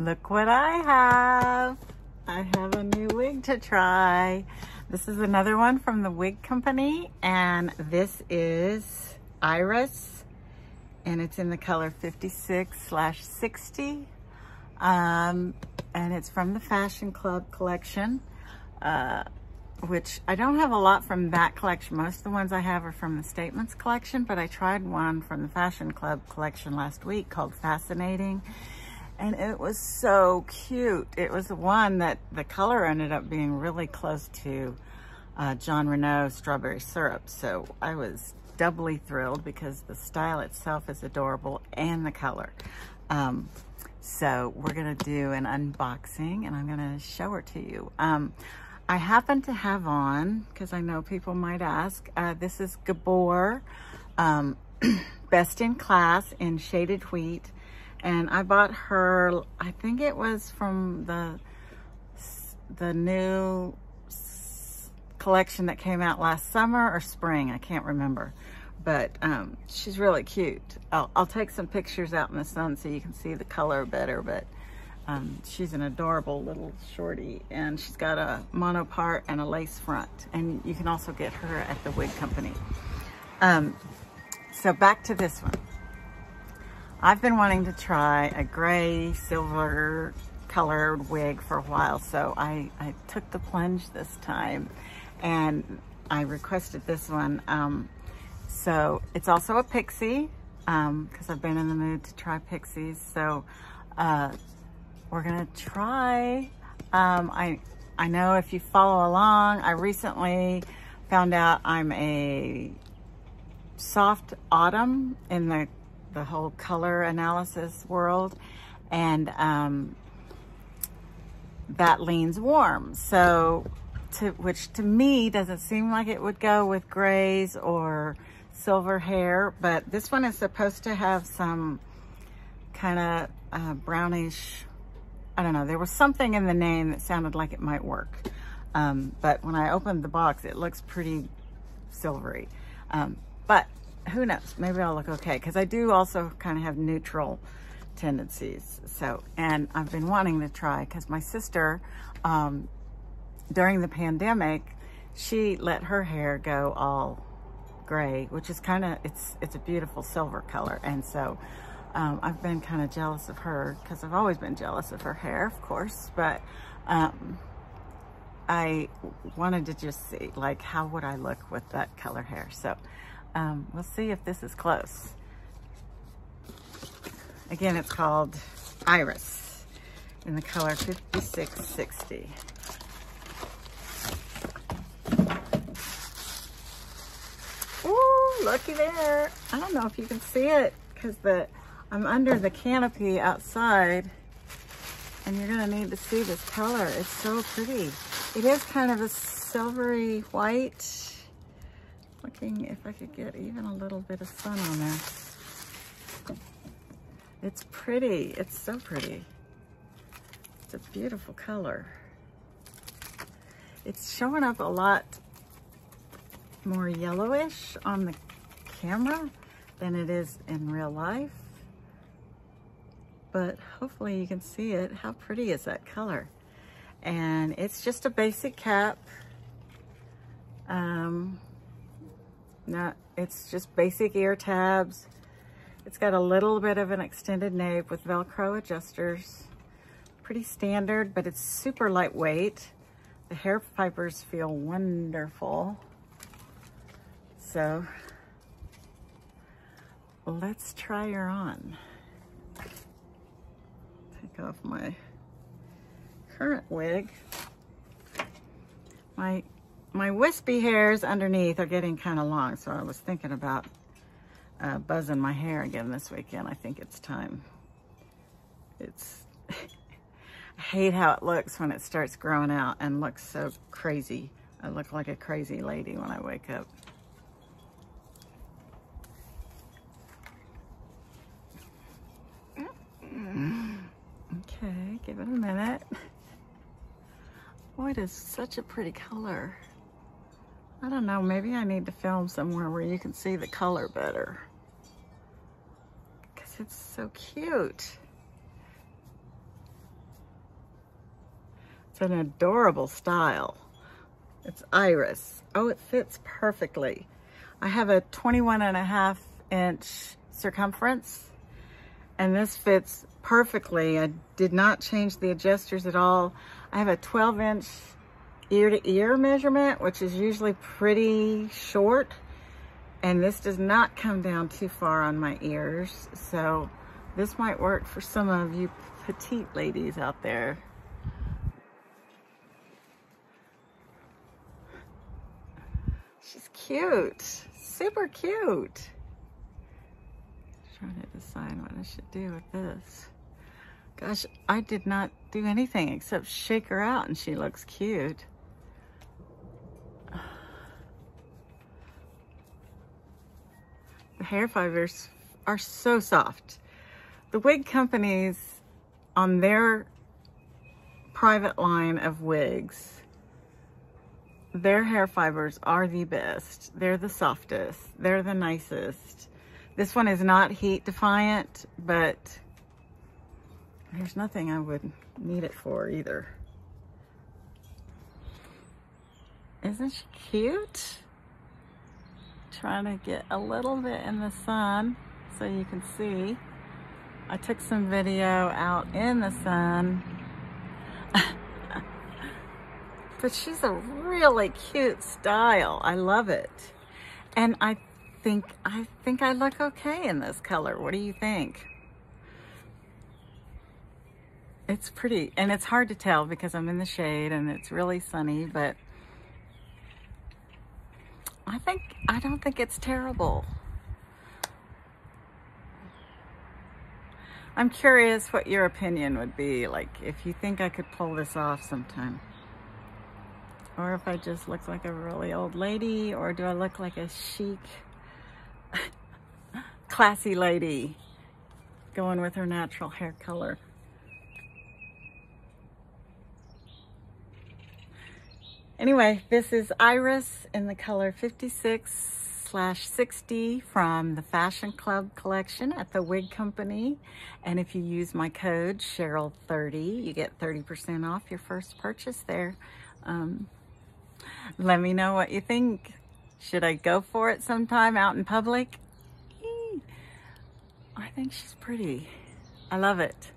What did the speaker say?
Look what I have. I have a new wig to try. This is another one from the wig company and this is Iris and it's in the color 56 slash 60 um, and it's from the Fashion Club collection uh, which I don't have a lot from that collection. Most of the ones I have are from the Statements collection, but I tried one from the Fashion Club collection last week called Fascinating and it was so cute. It was the one that the color ended up being really close to uh, Jon Renau strawberry syrup. So I was doubly thrilled because the style itself is adorable and the color. Um, so we're gonna do an unboxing and I'm gonna show her to you. Um, I happen to have on, because I know people might ask, uh, this is Gabor um, Best in Class in Shaded Wheat and I bought her, I think it was from the, the new collection that came out last summer or spring, I can't remember. But um, she's really cute. I'll, I'll take some pictures out in the sun so you can see the color better, but um, she's an adorable little shorty and she's got a monopart and a lace front. And you can also get her at the wig company. Um, so back to this one. I've been wanting to try a gray silver colored wig for a while, so I, I took the plunge this time and I requested this one. Um, so it's also a pixie because um, I've been in the mood to try pixies. So uh, we're gonna try. Um, I, I know if you follow along, I recently found out I'm a soft autumn in the the whole color analysis world. And um, that leans warm. So, to, which to me doesn't seem like it would go with grays or silver hair, but this one is supposed to have some kind of uh, brownish, I don't know, there was something in the name that sounded like it might work. Um, but when I opened the box, it looks pretty silvery. Um, but who knows? Maybe I'll look okay because I do also kind of have neutral tendencies. So, and I've been wanting to try because my sister, um, during the pandemic, she let her hair go all gray, which is kind of, it's, it's a beautiful silver color. And so um, I've been kind of jealous of her because I've always been jealous of her hair, of course, but um, I wanted to just see like, how would I look with that color hair? So um, we'll see if this is close. Again, it's called Iris in the color 5660. Ooh, looky there. I don't know if you can see it because the I'm under the canopy outside and you're gonna need to see this color. It's so pretty. It is kind of a silvery white looking if I could get even a little bit of sun on there. It's pretty. It's so pretty. It's a beautiful color. It's showing up a lot more yellowish on the camera than it is in real life. But hopefully you can see it. How pretty is that color? And it's just a basic cap. Um, not, it's just basic ear tabs. It's got a little bit of an extended nape with Velcro adjusters. Pretty standard, but it's super lightweight. The hair fibers feel wonderful. So let's try her on. Take off my current wig. My my wispy hairs underneath are getting kind of long, so I was thinking about uh, buzzing my hair again this weekend. I think it's time. It's, I hate how it looks when it starts growing out and looks so crazy. I look like a crazy lady when I wake up. Okay, give it a minute. Boy, it is such a pretty color. I don't know, maybe I need to film somewhere where you can see the color better. Because it's so cute. It's an adorable style. It's iris. Oh, it fits perfectly. I have a 21 and a half inch circumference and this fits perfectly. I did not change the adjusters at all. I have a 12 inch ear to ear measurement, which is usually pretty short. And this does not come down too far on my ears. So this might work for some of you petite ladies out there. She's cute, super cute. Trying to decide what I should do with this. Gosh, I did not do anything except shake her out and she looks cute. Hair fibers are so soft. The wig companies on their private line of wigs, their hair fibers are the best. They're the softest. They're the nicest. This one is not heat defiant, but there's nothing I would need it for either. Isn't she cute? Trying to get a little bit in the sun so you can see. I took some video out in the sun. but she's a really cute style. I love it. And I think, I think I look okay in this color. What do you think? It's pretty, and it's hard to tell because I'm in the shade and it's really sunny, but I think, I don't think it's terrible. I'm curious what your opinion would be, like if you think I could pull this off sometime. Or if I just look like a really old lady, or do I look like a chic, classy lady going with her natural hair color? Anyway, this is Iris in the color 56 slash 60 from the Fashion Club collection at the Wig Company. And if you use my code Cheryl30, you get 30% off your first purchase there. Um, let me know what you think. Should I go for it sometime out in public? I think she's pretty. I love it.